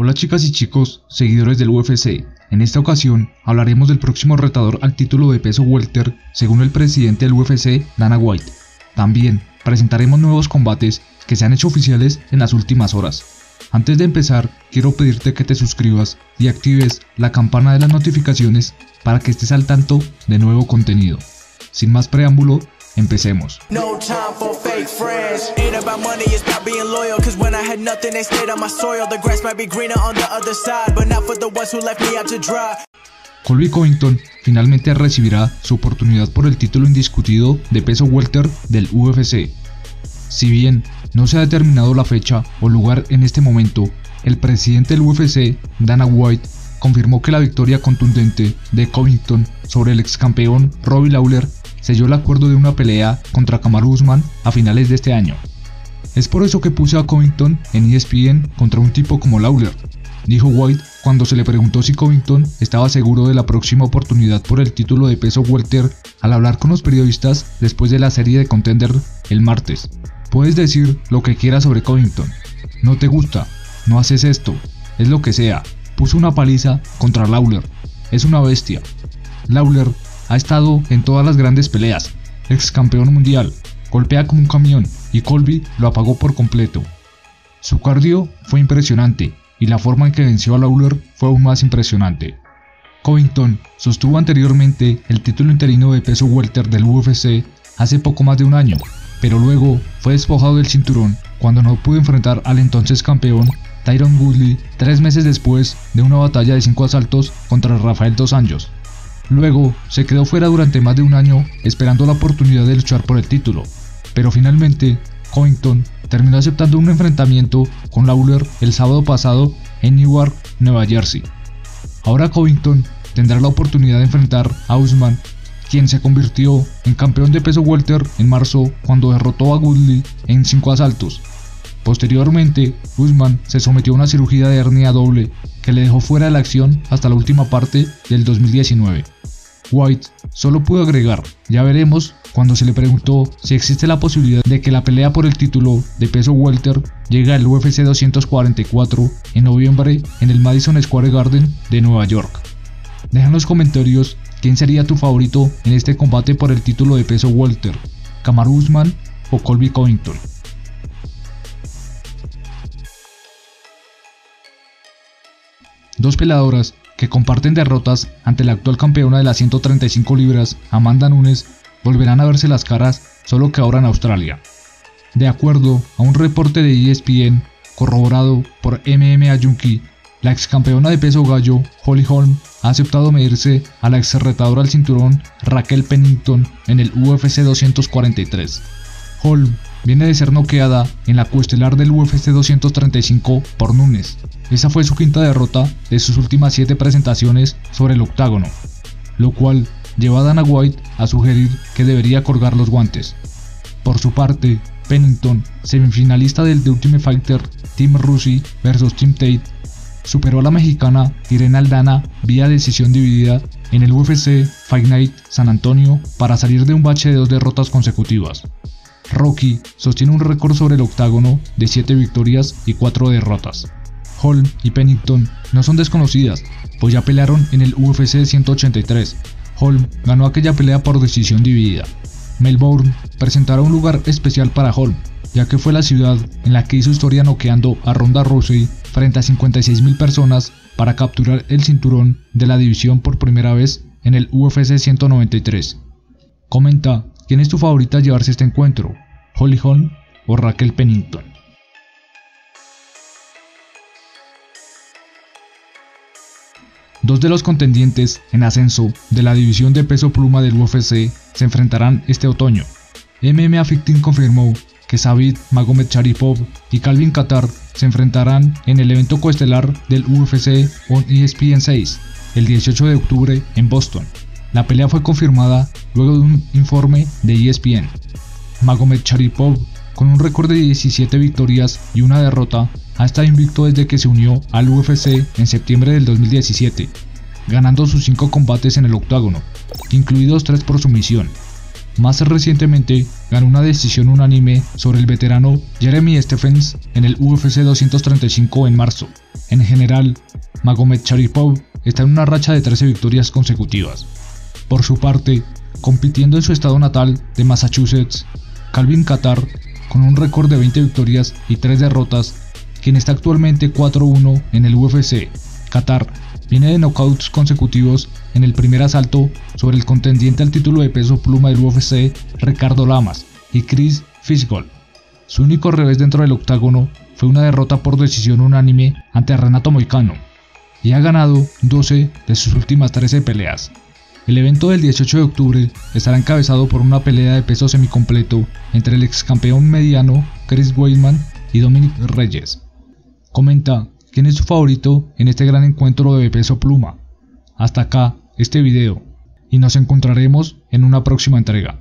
Hola chicas y chicos, seguidores del UFC. En esta ocasión hablaremos del próximo retador al título de peso welter según el presidente del UFC, Dana White. También presentaremos nuevos combates que se han hecho oficiales en las últimas horas. Antes de empezar, quiero pedirte que te suscribas y actives la campana de las notificaciones para que estés al tanto de nuevo contenido. Sin más preámbulo, empecemos. No time for fake friends. Ain't about money, it's about being loyal. Cause when I had nothing, they stayed on my soil. The grass might be greener on the other side, but not for the ones who left me out to dry. Colby Covington finalmente recibirá su oportunidad por el título indiscutido de peso welter del UFC. Si bien no se ha determinado la fecha o lugar en este momento, el presidente del UFC, Dana White, confirmó que la victoria contundente de Covington sobre el ex campeón Robbie Lawler selló el acuerdo de una pelea contra Kamaru Usman a finales de este año. Es por eso que puse a Covington en ESPN contra un tipo como Lawler, dijo White cuando se le preguntó si Covington estaba seguro de la próxima oportunidad por el título de peso welter al hablar con los periodistas después de la serie de Contender el martes. Puedes decir lo que quieras sobre Covington. No te gusta, no haces esto, es lo que sea. Puso una paliza contra Lawler. Es una bestia. Lawler ha estado en todas las grandes peleas, ex campeón mundial, golpea como un camión y Colby lo apagó por completo. Su cardio fue impresionante y la forma en que venció a Lawler fue aún más impresionante. Covington sostuvo anteriormente el título interino de peso welter del UFC hace poco más de un año, pero luego fue despojado del cinturón cuando no pudo enfrentar al entonces campeón Tyron Woodley tres meses después de una batalla de cinco asaltos contra Rafael Dos Anjos. Luego se quedó fuera durante más de un año esperando la oportunidad de luchar por el título, pero finalmente Covington terminó aceptando un enfrentamiento con Lawler el sábado pasado en Newark, Nueva Jersey. Ahora Covington tendrá la oportunidad de enfrentar a Usman, quien se convirtió en campeón de peso welter en marzo cuando derrotó a Woodley en cinco asaltos. Posteriormente, Usman se sometió a una cirugía de hernia doble que le dejó fuera de la acción hasta la última parte del 2019. White solo pudo agregar, ya veremos, cuando se le preguntó si existe la posibilidad de que la pelea por el título de peso welter llegue al UFC 244 en noviembre en el Madison Square Garden de Nueva York. Deja en los comentarios quién sería tu favorito en este combate por el título de peso welter, Kamaru Usman o Colby Covington. Dos peleadoras que comparten derrotas ante la actual campeona de las 135 libras, Amanda Nunes, volverán a verse las caras solo que ahora en Australia. De acuerdo a un reporte de ESPN corroborado por MMA Junkie, la ex campeona de peso gallo, Holly Holm, ha aceptado medirse a la ex retadora al cinturón Raquel Pennington en el UFC 243. Holm viene de ser noqueada en la cuestelar del UFC 235 por Nunes. Esa fue su quinta derrota de sus últimas 7 presentaciones sobre el octágono, lo cual lleva a Dana White a sugerir que debería colgar los guantes. Por su parte, Pennington, semifinalista del The Ultimate Fighter Team Rusi vs Team Tate, superó a la mexicana Irene Aldana vía decisión dividida en el UFC Fight Night San Antonio para salir de un bache de dos derrotas consecutivas. Rocky sostiene un récord sobre el octágono de 7 victorias y 4 derrotas. Holm y Pennington no son desconocidas, pues ya pelearon en el UFC 183. Holm ganó aquella pelea por decisión dividida. Melbourne presentará un lugar especial para Holm, ya que fue la ciudad en la que hizo historia noqueando a Ronda Rousey frente a 56.000 personas para capturar el cinturón de la división por primera vez en el UFC 193. Comenta quién es tu favorita a llevarse este encuentro, Holly Holm o Raquel Pennington. Dos de los contendientes en ascenso de la división de peso pluma del UFC se enfrentarán este otoño. MMA 15 confirmó que Sabit Magomed Sharipov y Calvin Qatar se enfrentarán en el evento coestelar del UFC on ESPN 6 el 18 de octubre en Boston. La pelea fue confirmada luego de un informe de ESPN. Magomed Sharipov, con un récord de 17 victorias y una derrota, ha estado invicto desde que se unió al UFC en septiembre del 2017, ganando sus 5 combates en el octágono, incluidos 3 por sumisión. Más recientemente, ganó una decisión unánime sobre el veterano Jeremy Stephens en el UFC 235 en marzo. En general, Magomed Sharipov está en una racha de 13 victorias consecutivas. Por su parte, compitiendo en su estado natal de Massachusetts, Calvin Qatar, con un récord de 20 victorias y 3 derrotas, quien está actualmente 4-1 en el UFC. Qatar viene de knockouts consecutivos en el primer asalto sobre el contendiente al título de peso pluma del UFC, Ricardo Lamas, y Chris Fishgold. Su único revés dentro del octágono fue una derrota por decisión unánime ante Renato Moicano, y ha ganado 12 de sus últimas 13 peleas. El evento del 18 de octubre estará encabezado por una pelea de peso semicompleto entre el ex campeón mediano Chris Weidman y Dominic Reyes. Comenta quién es su favorito en este gran encuentro de peso pluma. Hasta acá este video y nos encontraremos en una próxima entrega.